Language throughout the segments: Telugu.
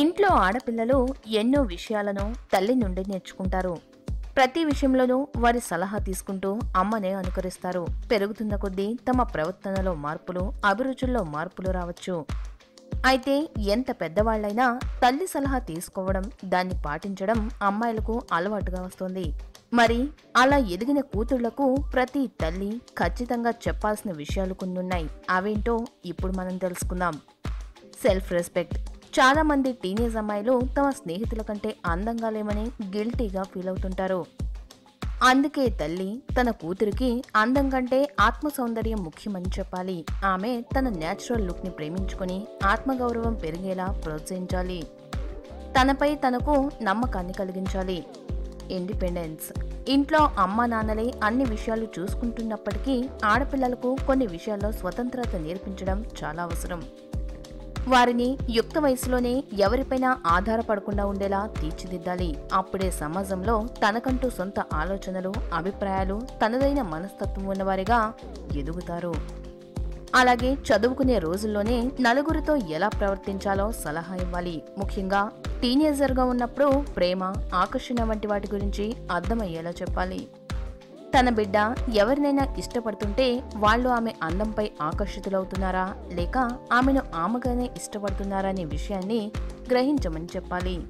ఇంట్లో ఆడపిల్లలు ఎన్నో విషయాలను తల్లి నుండి నేర్చుకుంటారు. ప్రతి విషయంలోనూ వారి సలహా తీసుకుంటూ అమ్మనే అనుకరిస్తారు. పెరుగుతున్న కొద్దీ తమ ప్రవర్తనలో మార్పులు అభిరుచుల్లో మార్పులు రావచ్చు. అయితే ఎంత పెద్దవాళ్ళైనా తల్లి సలహా తీసుకోవడం దాన్ని పాటించడం అమ్మాయిలకు అలవాటుగా వస్తుంది. మరి అలా ఎదిగిన కూతుళ్ళకు ప్రతి తల్లి ఖచ్చితంగా చెప్పాల్సిన విషయాలు కొన్ని ఉన్నాయి అవేంటో ఇప్పుడు మనం తెలుసుకుందాం. Self respect. చాలా మంది టీనేజ్ అమ్మాయిలు తమ స్నేహితుల కంటే అందంగా లేమని గిల్టీగా ఫీల్ అవుతుంటారు. అందుకే తల్లి తన కూతురికి అందం కంటే ఆత్మ సౌందర్యం ముఖ్యమని చెప్పాలి. ఆమె తన నేచురల్ లుక్ని ప్రేమించుకుని ఆత్మగౌరవం పెరిగేలా ప్రోత్సహించాలి. తనపై తనకు నమ్మకాన్ని కలిగించాలి. ఇండిపెండెన్స్. ఇంట్లో అమ్మా నాన్నలే అన్ని విషయాలు చూసుకుంటున్నప్పటికీ ఆడపిల్లలకు కొన్ని విషయాల్లో స్వతంత్రత నేర్పించడం చాలా అవసరం. వారిని యుక్త వయసులోనే ఎవరిపైన ఆధారపడకుండా ఉండేలా తీర్చిదిద్దాలి. అప్పుడే సమాజంలో తనకంటూ సొంత ఆలోచనలు అభిప్రాయాలు తనదైన మనస్తత్వం ఉన్నవారిగా ఎదుగుతారు. అలాగే చదువుకునే రోజుల్లోనే నలుగురితో ఎలా ప్రవర్తించాలో సలహా ఇవ్వాలి. ముఖ్యంగా టీనేజర్గా ఉన్నప్పుడు ప్రేమ ఆకర్షణ వంటి వాటి గురించి అర్థమయ్యేలా చెప్పాలి. తన బిడ్డ ఎవరినైనా ఇష్టపడుతుంటే వాళ్ళు ఆమె అందంపై ఆకర్షితులవుతున్నారా? లేక ఆమెను ఆమెగానే ఇష్టపడుతున్నారా అనే విషయాన్ని గ్రహించమని చెప్పాలి.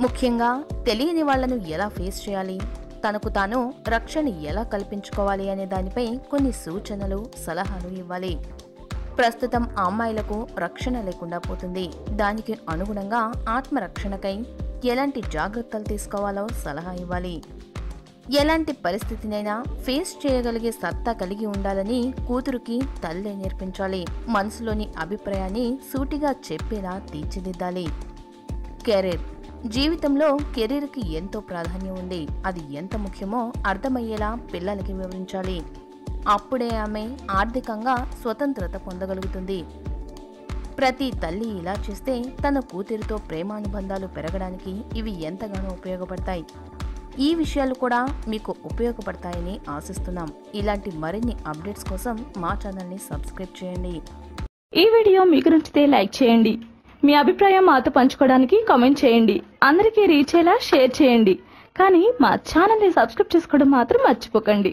ముఖ్యంగా తెలియని వాళ్ళను ఎలా ఫేస్ చేయాలి? తనకు తాను రక్షణ ఎలా కల్పించుకోవాలి అనే దానిపై కొన్ని సూచనలు సలహాలు ఇవ్వాలి. ప్రస్తుతం ఆ అమ్మాయిలకు రక్షణ లేకుండా పోతుంది. దానికి అనుగుణంగా ఆత్మరక్షణకై ఎలాంటి జాగ్రత్తలు తీసుకోవాలో సలహా ఇవ్వాలి. ఎలాంటి పరిస్థితినైనా ఫేస్ చేయగలిగే సత్తా కలిగి ఉండాలని కూతురుకి తల్లే నేర్పించాలి. మనసులోని అభిప్రాయాన్ని సూటిగా చెప్పేలా తీర్చిదిద్దాలి. కెరీర్. జీవితంలో కెరీర్కి ఎంతో ప్రాధాన్యం ఉంది. అది ఎంత ముఖ్యమో అర్థమయ్యేలా పిల్లలకి వివరించాలి. అప్పుడే ఆమె ఆర్థికంగా స్వతంత్రత పొందగలుగుతుంది. ప్రతి తల్లి ఇలా చేస్తే తన కూతురితో ప్రేమానుబంధాలు పెరగడానికి ఇవి ఎంతగానో ఉపయోగపడతాయి. ఈ విషయాలు కూడా మీకు ఉపయోగపడతాయని ఆశిస్తున్నాం. ఇలాంటి మరిన్ని అప్డేట్స్ కోసం మా ఛానల్ని సబ్స్క్రైబ్ చేయండి. ఈ వీడియో మీకు నచ్చితే లైక్ చేయండి. మీ అభిప్రాయం మాతో పంచుకోవడానికి కామెంట్ చేయండి. అందరికీ రీచ్ అయ్యేలా షేర్ చేయండి. కానీ మా ఛానల్ని సబ్స్క్రైబ్ చేసుకోవడం మాత్రం మర్చిపోకండి.